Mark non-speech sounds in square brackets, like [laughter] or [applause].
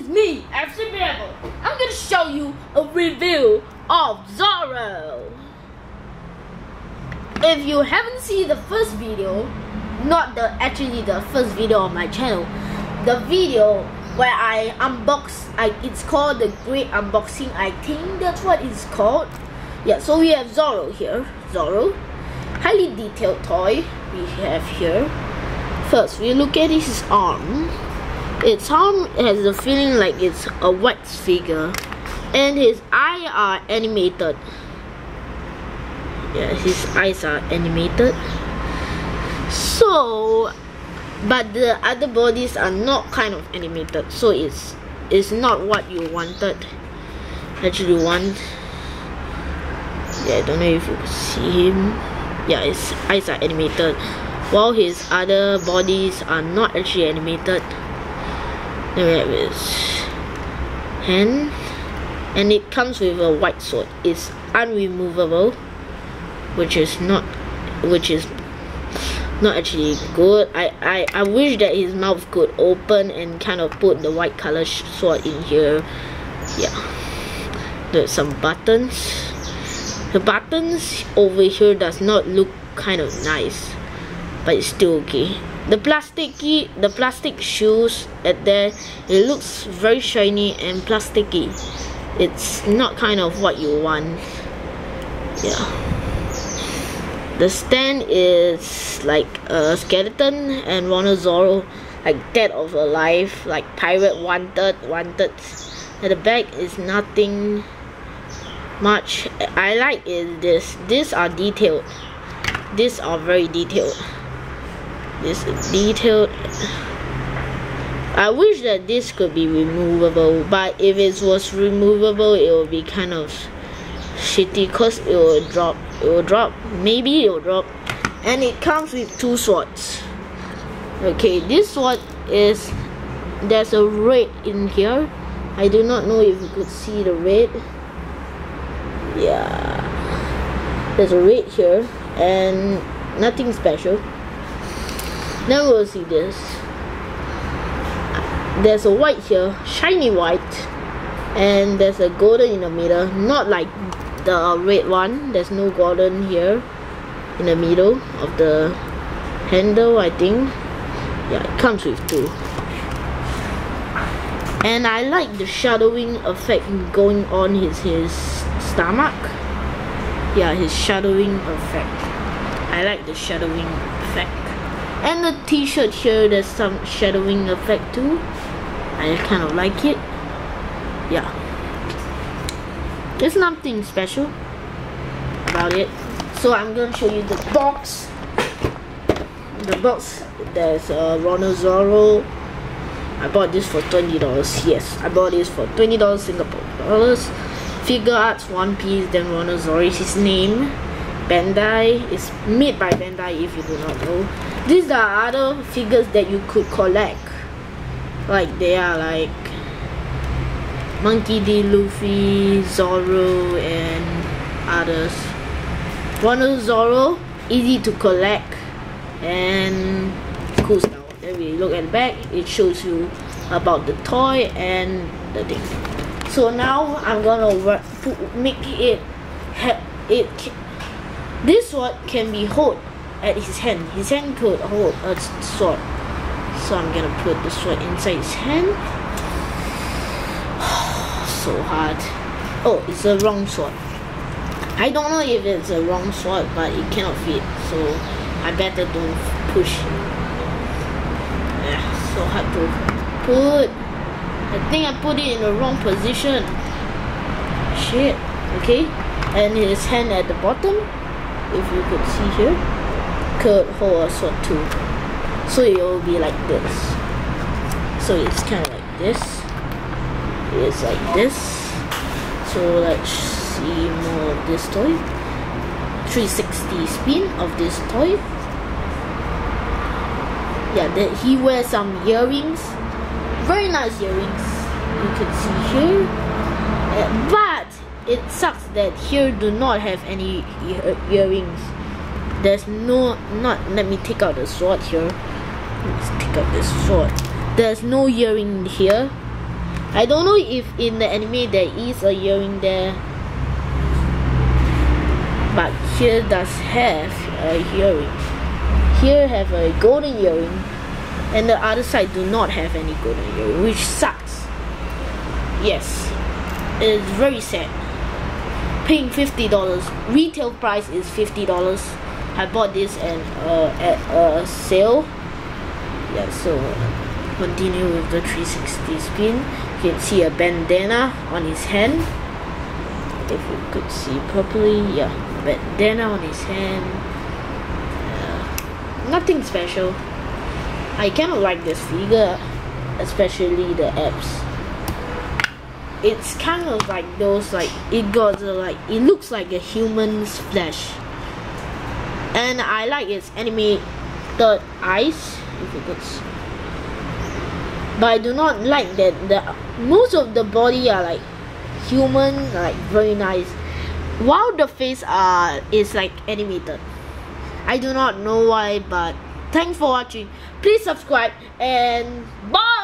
is me, FC Bevel. I'm gonna show you a review of Zoro. If you haven't seen the first video, not the actually the first video on my channel, the video where I unbox, I it's called the Great Unboxing. I think that's what it's called. Yeah, so we have Zoro here. Zoro, highly detailed toy we have here. First, we look at his arm. Its arm has a feeling like it's a wax figure, and his eyes are animated. Yeah, his eyes are animated. So, but the other bodies are not kind of animated, so it's it's not what you wanted. Actually, want. Yeah, I don't know if you can see him. Yeah, his eyes are animated, while his other bodies are not actually animated. Then we have his hand, and it comes with a white sword. It's unremovable, which is not, which is not actually good. I, I, I wish that his mouth could open and kind of put the white color sword in here. Yeah. There's some buttons. The buttons over here does not look kind of nice. But it's still okay the plasticky the plastic shoes at there it looks very shiny and plasticky. It's not kind of what you want. Yeah. The stand is like a skeleton and Zoro like dead of alive like pirate wanted wanted. At the back is nothing much. I like is this. These are detailed. These are very detailed this is detailed I wish that this could be removable but if it was removable it would be kind of shitty because it will drop it will drop. Maybe it will drop. And it comes with two swords. Okay this sword is there's a red in here. I do not know if you could see the red. Yeah. There's a red here and nothing special then we'll see this. There's a white here, shiny white. And there's a golden in the middle. Not like the red one. There's no golden here in the middle of the handle, I think. Yeah, it comes with two. And I like the shadowing effect going on his, his stomach. Yeah, his shadowing effect. I like the shadowing effect and the t-shirt here there's some shadowing effect too. I kind of like it. Yeah. There's nothing special about it. So I'm gonna show you the box. The box there's a Roronoa Zoro I bought this for $20 yes I bought this for $20 Singapore dollars. Figuarts One Piece then Roronoa Zoro is his name Bandai is made by Bandai if you do not know. These are other figures that you could collect. Like they are like Monkey D. Luffy, Zoro and others. One of Zoro easy to collect and cool stuff. Then we look at the back it shows you about the toy and the thing. So now I'm gonna make it it this sword can be hold at his hand. His hand could hold a sword. So I'm gonna put the sword inside his hand. [sighs] so hard. Oh, it's a wrong sword. I don't know if it's a wrong sword, but it cannot fit. So I better don't push. Yeah, so hard to put. I think I put it in the wrong position. Shit. Okay. And his hand at the bottom, if you could see here could hold a sword too. So it will be like this. So it's kind of like this. It's like this. So let's see more of this toy. 360 spin of this toy. Yeah, that he wears some earrings. Very nice earrings. You can see here. But it sucks that here do not have any ear earrings. There's no not let me take out the sword here. Let's take out the sword. There's no earring here. I don't know if in the anime there is a earring there. But here does have a earring. Here have a golden earring. And the other side do not have any golden earring which sucks. Yes. It's very sad paying $50 retail price is $50 I bought this and uh, at a sale. Yeah so continue with the 360 spin. You can see a bandana on his hand. If you could see properly yeah bandana on his hand. Uh, nothing special. I kind of like this figure especially the abs it's kind of like those like it got like it looks like a human's flesh. And I like its eyes if you could but I do not like that the most of the body are like human like very nice. While the face are is like animated. I do not know why but thanks for watching. Please subscribe and bye